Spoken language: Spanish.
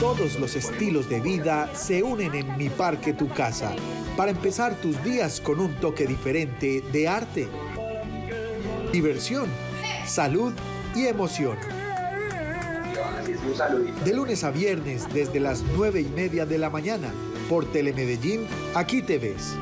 Todos los estilos de vida se unen en Mi Parque Tu Casa para empezar tus días con un toque diferente de arte, diversión, salud y emoción. De lunes a viernes desde las 9 y media de la mañana por Telemedellín, aquí te ves.